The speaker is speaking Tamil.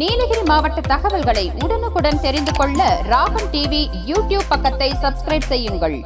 நீலகிரி மாவட்ட தகவல்களை உடனுக்குடன் தெரிந்து கொள்ள ராகம் டிவி யூடியூப் பக்கத்தை சப்ஸ்கிரைப் செய்யுங்கள்.